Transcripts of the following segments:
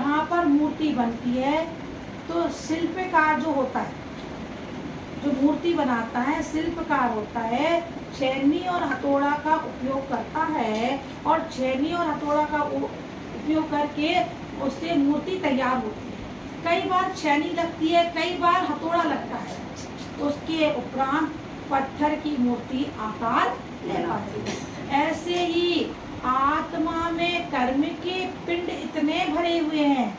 जहाँ पर मूर्ति बनती है तो शिल्पकार जो होता है, जो मूर्ति बनाता है, शिल्पकार होता है, छेनी और हथौड़ा का उपयोग करता है और छेनी और हथौड़ा का उपयोग करके उससे मूर्ति तैयार होती है। कई बार छेनी लगती है, कई बार हथौड़ा लगता है। उसके उपरांत पत्थर की मूर्ति आकार ले पाती है ऐसे ही आत्मा में कर्म के पिंड इतने भरे हुए हैं।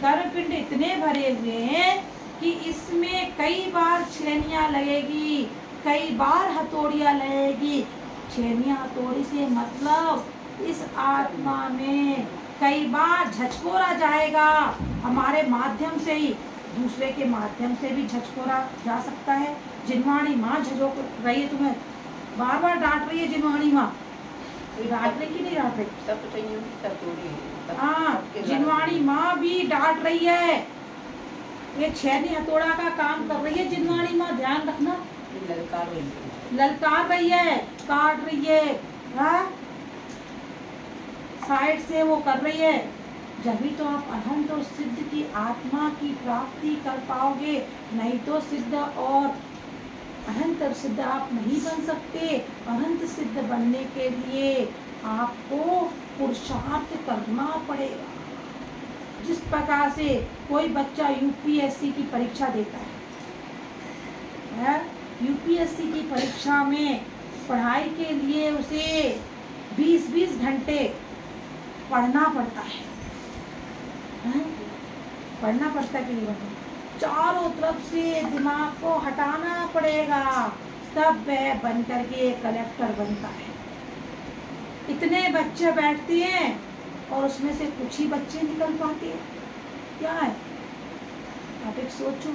कर्म पिंड इतने भरे हुए हैं कि इसमें कई बार छेनिया लगेगी, कई बार हथौड़िया लगेगी। छेनिया हथौड़ी से मतलब इस आत्मा में कई बार झचकोरा जाएगा। हमारे माध्यम से ही, दूसरे के माध्यम से भी झचकोरा जा सकता है। जिनवाणी माँ झोंक रही है तुम्हें। बार बार डांट रही है जिनवाणी माँ। डांट रही की नहीं डांट रही? हाँ। जिनवाणी माँ। भी डांट रही है। ये छेनी हथौड़ा का काम कर रही है जिनवाणी माँ ध्यान रखना। ललकार रही है। ललकार रही है काट रही है हाँ? साइड से वो कर रही है। जब तो आप अनंत और सिद्ध की आत्मा की प्राप्ति कर पाओगे नहीं तो सिद्ध और अनंत सिद्ध आप नहीं बन सकते। अनंत सिद्ध बनने के लिए आपको पुरुषार्थ करना पड़ेगा। जिस प्रकार से कोई बच्चा यूपीएससी की परीक्षा देता है यूपीएससी की परीक्षा में पढ़ाई के लिए उसे 20-20 घंटे पढ़ना पड़ता है। है? पढ़ना पड़ता है कि नहीं पढ़ना? चारों तरफ़ से दिमाग को हटाना पड़ेगा, तब वह बन करके कलेक्टर बनता है। इतने बच्चे बैठते हैं और उसमें से कुछ ही बच्चे निकल पाते हैं। क्या है? आप एक सोचो।